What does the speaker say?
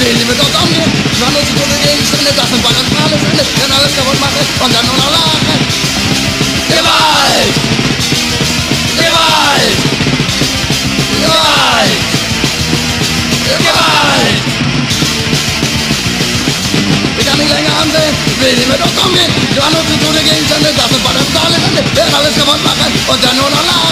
will die mit uns umgehen. Man nutzt tote Gegenstände, das sind Ball und alles Ende, kann alles kaputt machen und dann nur noch lachen. Gewalt! Gewalt! Gewalt! Gewalt! Ich kann nicht länger ansehen, will nicht mit uns umgehen. Man nutzt tote Gegenstände, das sind Ball und alles Ende, kann alles kaputt machen und dann nur noch lachen.